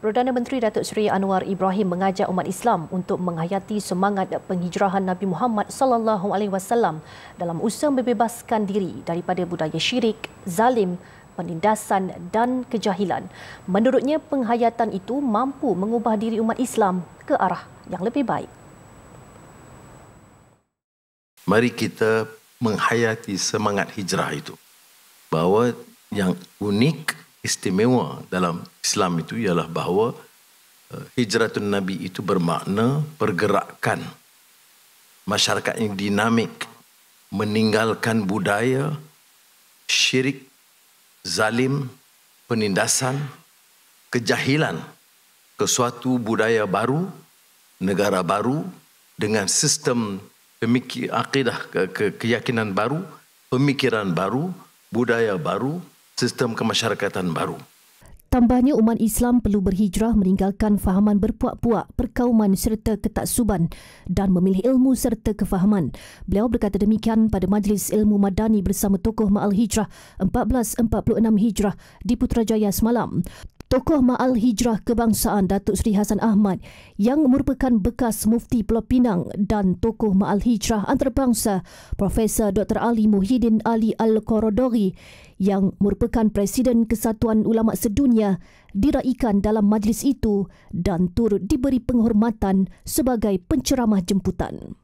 Perdana Menteri Datuk Seri Anwar Ibrahim mengajak umat Islam untuk menghayati semangat penghijrahan Nabi Muhammad sallallahu alaihi wasallam dalam usaha membebaskan diri daripada budaya syirik, zalim, penindasan dan kejahilan. Menurutnya penghayatan itu mampu mengubah diri umat Islam ke arah yang lebih baik. Mari kita menghayati semangat hijrah itu. Bahawa yang unik istimewa dalam Islam itu ialah bahawa uh, hijratun Nabi itu bermakna pergerakan. Masyarakat yang dinamik meninggalkan budaya syirik, zalim, penindasan, kejahilan ke suatu budaya baru, negara baru dengan sistem pemikir akidah ke, ke, keyakinan baru, pemikiran baru, budaya baru, sistem kemasyarakatan baru. Tambahnya umat Islam perlu berhijrah meninggalkan fahaman berpuak-puak, perkauman serta ketaksuban dan memilih ilmu serta kefahaman. Beliau berkata demikian pada Majlis Ilmu Madani bersama tokoh Ma'al Hijrah 1446 Hijrah di Putrajaya semalam. Tokoh Ma'al Hijrah Kebangsaan Datuk Seri Hasan Ahmad yang merupakan bekas mufti Pulau Pinang dan tokoh Ma'al Hijrah Antarabangsa Profesor Dr. Ali Muhyiddin Ali Al-Korodori yang merupakan Presiden Kesatuan Ulama Sedunia diraikan dalam majlis itu dan turut diberi penghormatan sebagai penceramah jemputan.